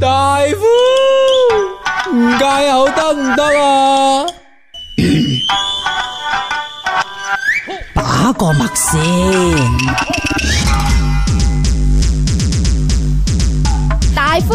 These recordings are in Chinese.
大夫，唔戒口得唔得啊？把個脈先。大夫，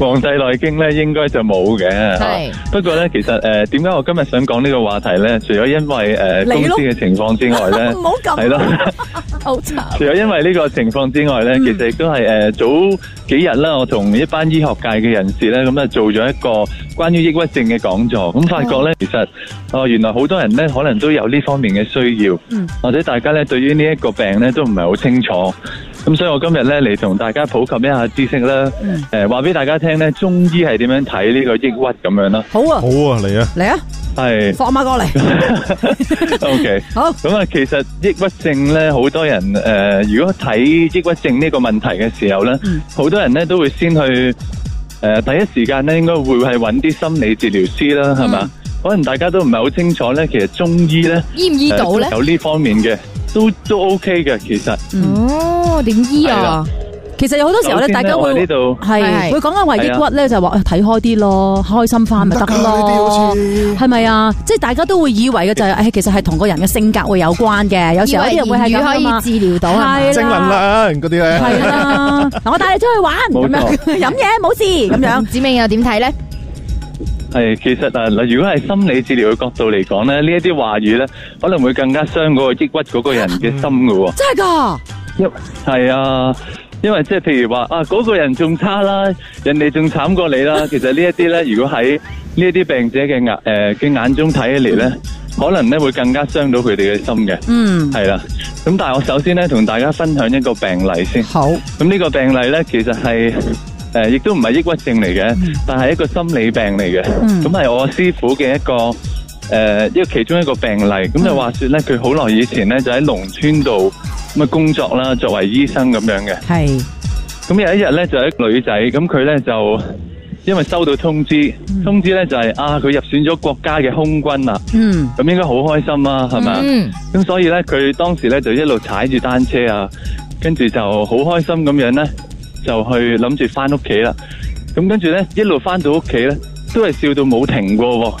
黃帝內經》咧應該就冇嘅。係不過咧，其實誒點解我今日想講呢個話題咧？除咗因為誒公司嘅情況之外咧，唔好咁係咯。好慘。除咗因為呢個情況之外咧，嗯其實亦都係誒早幾日啦，我同一班醫學界嘅人士咧，咁啊做咗一個關於抑鬱症嘅講座，咁發覺咧，其實哦原來好多人咧可能都有呢方面嘅需要，嗯或者大家咧對於呢一個病咧都唔係好清楚。咁所以我今日咧嚟同大家普及一下知識啦，嗯。誒話俾大家聽咧，中醫係點樣睇呢個抑鬱咁樣啦，好啊。好，啊，嚟啊！嚟啊，係。放馬過嚟。O K，好。咁啊，其實抑鬱症咧，好多人誒、呃如果睇抑鬱症呢個問題嘅時候咧，嗯。好、多人咧都會先去誒、呃第一時間咧，應該會係揾啲心理治療師啦，係嘛、嗯可能大家都唔係好清楚咧，其實中醫咧醫唔醫到咧呃？有呢方面嘅，都都 O K 嘅，其實。哦，點醫啊？其實有好多時候咧，大家會我喺呢度係係係。會講緊話抑鬱咧，就話誒睇開啲咯，開心翻咪得咯。好似，係咪啊？即係大家都會以為嘅就係誒，其實係同個人嘅性格會有關嘅。有時候有啲人會係以為言語可以治療到係嘛係正能量嗰啲咧，係啦，嗱我帶你出去玩咁冇錯。樣，飲嘢冇事咁樣。子明又點睇咧？係其實啊，嗱，如果係心理治療嘅角度嚟講咧，呢一啲話語咧，可能會更加傷嗰個抑鬱嗰個人嘅心噶喎。真係㗎，因係啊，因為即係譬如話啊，嗰、個人仲差啦，人哋仲慘過你啦。其實呢一啲咧，如果喺呢一啲病者嘅眼誒嘅眼中睇起嚟咧，可能咧會更加傷到佢哋嘅心嘅。嗯，係啦，咁但係我首先咧同大家分享一個病例先。好，咁呢個病例咧，其實係誒，亦、都唔係抑鬱症嚟嘅，但係一個心理病嚟嘅。嗯咁係、我師傅嘅一個誒，一個其中一個病例。咁就話說咧，佢好耐以前咧就喺農村度咁啊工作啦，作為醫生咁樣嘅。係，咁有一日咧就有一個女仔，咁佢咧就因為收到通知，通知咧就係、啊，佢入選咗國家嘅空軍啦。嗯，咁應該好開心啊，係咪啊？嗯，咁所以咧，佢當時咧就一路踩住單車啊，跟住就好開心咁樣咧，就去諗住翻屋企啦。咁跟住咧，一路翻到屋企咧，都係笑到冇停過喎。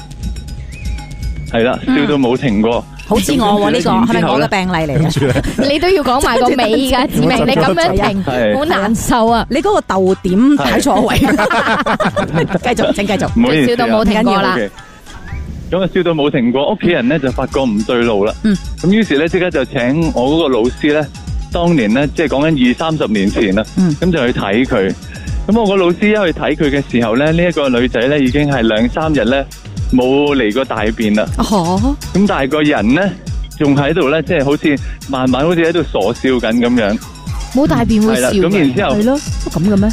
係啦，笑到冇停過。好似我喎呢個，係咪我嘅病例嚟嘅？你都要講埋個尾噶，子明你咁樣停，好難受啊！你嗰個逗點擺錯位，繼續，請繼續。唔好意思啊笑到冇停過啦咁啊，笑到冇停過，屋企人咧就發覺唔對路啦。嗯咁於是咧，即刻就請我嗰個老師咧，當年咧，即係講緊二三十年前啦。嗯咁就去睇佢。咁我個老師一去睇佢嘅時候咧，呢、一個女仔咧已經係兩三日咧冇嚟過大便啦。哦，咁但係個人咧仲喺度咧，即係好似慢慢好似喺度傻笑緊咁樣。冇大便會，笑嘅，咁然之後係，咯，都咁嘅咩？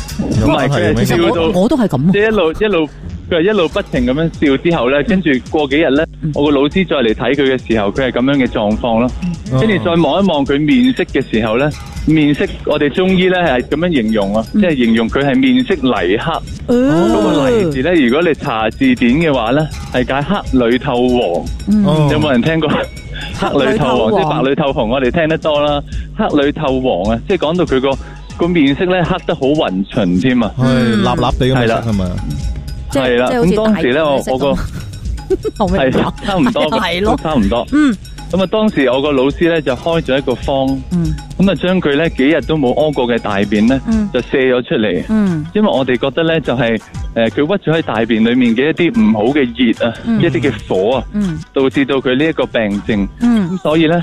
唔係佢係其實笑到我我都係咁即。係一路一路佢係一路不停咁樣笑之後咧，跟住過幾日咧，我個老師再嚟睇佢嘅時候，佢係咁樣嘅狀況咯。跟住再望一望佢面色嘅時候咧，面色我哋中醫咧係咁樣形容啊，即係形容佢係面色泥黑。嗰個泥字咧，如果你查字典嘅話咧，係解黑裏透黃。哦有冇人聽過黑裏透黃？即係黑裏透黃白裏透紅，我哋聽得多啦。黑裏透黃啊，即係講到佢個個面色咧黑得好匀循添啊。係立立地咁係啦樣係咪？即係係啦，咁當時咧，我我個 後尾係差唔多，係咯。差唔多。嗯。咁啊，當時我個老師咧就開咗一個方，嗯。咁啊將佢咧幾日都冇屙過嘅大便咧，嗯。就卸咗出嚟。嗯。因為我哋覺得咧就係誒佢屈咗喺大便裡面嘅一啲唔好嘅熱啊，嗯。一啲嘅火啊，嗯。導致到佢呢一個病症。嗯。咁所以咧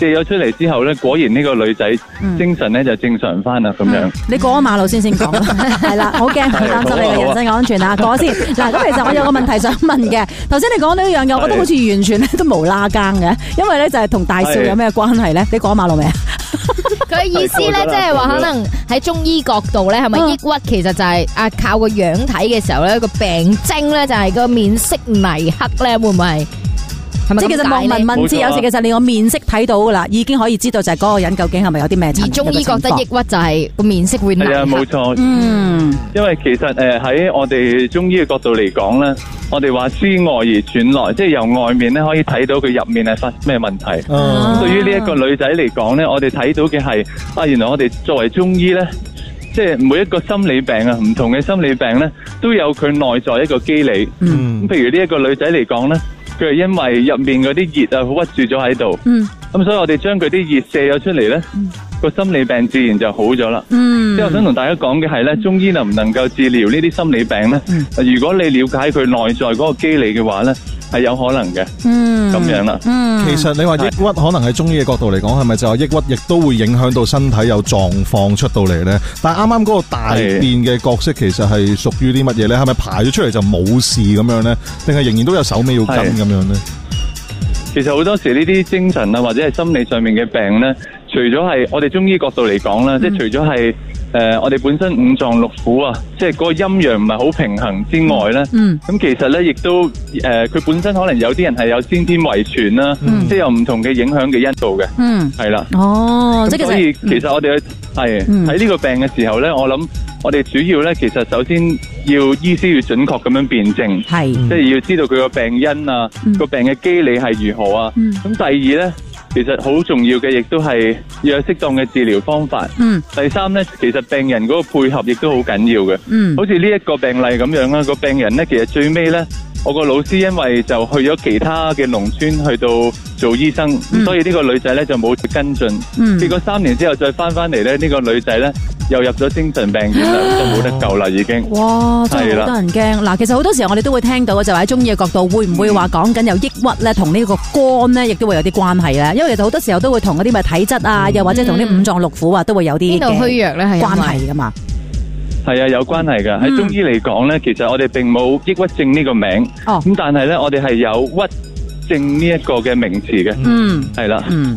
卸咗出嚟之後咧，果然呢個女仔嗯精神咧就正常翻啦咁樣。你過咗馬路先先講，係啦，好驚，好擔心你嘅人身安全啊！過先嗱，咁其實我有個問題想問嘅，頭先你講呢樣嘢，我覺得好似完全咧都無啦更嘅，因為咧就係同大笑有咩關係咧？你過咗馬路未啊？佢意思咧，即係話可能喺中醫角度咧，係咪抑郁其實就係啊靠個樣睇嘅時候咧，個病徵咧就係個面色泥黑咧，會唔會係？即係其實咁解咧望聞問切，有時其實你個面色睇到噶啦，已經可以知道就係嗰個人究竟係咪有啲咩而中醫覺得抑鬱就係個面色會泥係啊，冇黑。錯。嗯因為其實誒喺我哋中醫嘅角度嚟講咧，我哋話思外而轉內，即係由外面咧可以睇到佢入面係發生咩問題。嗯對於呢一個女仔嚟講咧，我哋睇到嘅係啊，原來我哋作為中醫咧，即係每一個心理病啊，唔同嘅心理病咧，都有佢內在一個機理。嗯咁譬如呢一個女仔嚟講咧，佢係因為入面嗰啲熱啊屈住咗喺度，嗯。咁所以我哋將佢啲熱射咗出嚟咧，個心理病自然就好咗啦。嗯。即係我想同大家講嘅係咧，中醫能唔能夠治療呢啲心理病咧？如果你了解佢內在嗰個機理嘅話咧，係有可能嘅。嗯咁樣啦。嗯其實你話抑鬱可能喺中醫嘅角度嚟講，係咪就係抑鬱亦都會影響到身體有狀況出到嚟呢？但係啱啱嗰個大便嘅角色其實係屬於啲乜嘢呢？係咪排咗出嚟就冇事咁樣呢？定係仍然都有手尾要跟係咁樣呢？其實好多時呢啲精神啊，或者係心理上面嘅病咧，除咗係我哋中醫角度嚟講啦，即係除咗係誒我哋本身五臟六腑啊，即係嗰個陰陽唔係好平衡之外咧，咁、嗯。其實咧亦都誒佢、本身可能有啲人係有先天遺傳啦，即係有唔同嘅影響嘅因素嘅，嗯。係啦。哦，即係所以其實我哋係嗯。喺呢個病嘅時候咧，我諗我哋主要咧，其實首先要醫師要準確咁樣辨證。係。即係要知道佢個病因啊，嗯。個病嘅機理係如何啊。嗯。咁第二呢，其實好重要嘅，亦都係要有適當嘅治療方法。嗯第三呢，其實病人嗰個配合亦都好緊要嘅。嗯好似呢一個病例咁樣啦，個病人呢，其實最尾呢，我個老師因為就去咗其他嘅農村去到做醫生，所以呢個女仔呢就冇跟進。嗯結果三年之後再翻翻嚟呢，呢、個女仔呢又入咗精神病院啦，就冇得救啦已經。哇，真係係啦好多人驚嗱！其實好多時候我哋都會聽到嘅，就係喺中醫嘅角度，會唔會話講緊有抑鬱咧，同呢個肝咧，亦都會有啲關係咧？因為其實好多時候都會同嗰啲咩體質啊，又或者同啲五臟六腑啊，都會有啲邊度虛嘅弱咧？係因為關係噶嘛。係啊，有關係噶。喺嗯中醫嚟講咧，其實我哋並冇抑鬱症呢個名，哦咁但係咧，我哋係有鬱症呢一個嘅名詞嘅，嗯係啦，嗯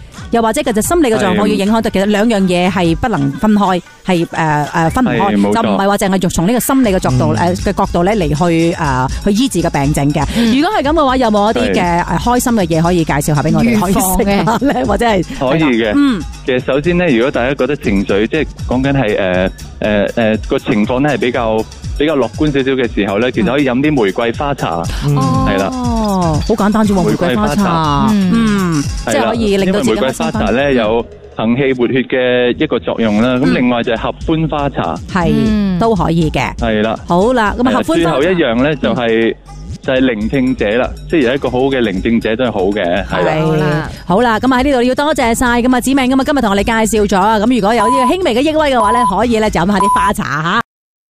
又或者其實心理嘅狀況要影響到，其實兩樣嘢係不能分開，係誒誒分唔開，係冇錯就唔係話淨係從呢個心理嘅角度誒嘅角度咧嚟去誒去醫治個病症嘅。如果係咁嘅話，有冇一啲嘅誒開心嘅嘢可以介紹下俾我哋？可以咧，或者係可以嘅。嗯。其實首先咧，如果大家覺得情緒即係講緊係誒誒誒個情況咧係比較比較樂觀少少嘅時候咧，其實可以飲啲玫瑰花茶。係啦。哦，好簡單啫喎，玫瑰花茶，嗯。嗯，即係可以令到自己因為玫瑰花茶咧有行氣活血嘅一個作用啦。咁嗯另外就係合歡花茶，係嗯。都可以嘅。係啦。好啦，咁啊合歡最後一花茶樣咧就係就係聆聽者啦，即係有一個好嘅聆聽者都係好嘅，係啦。好啦。好啦，咁啊喺呢度要多謝晒咁啊子明咁啊今日同我哋介紹咗，咁如果有呢個輕微嘅抑鬱嘅話咧，可以咧就飲下啲花茶吓。